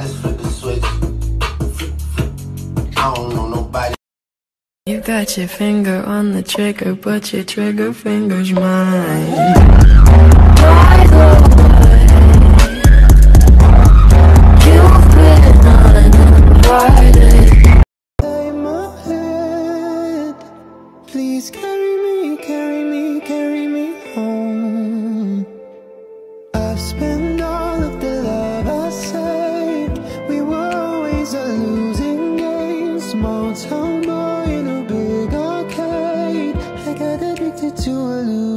I just flipped the switch. I don't know nobody. You got your finger on the trigger, but your trigger finger's mine. By the way, you've been uninvited. my head. Please town boy in a big arcade. I got addicted to a losing.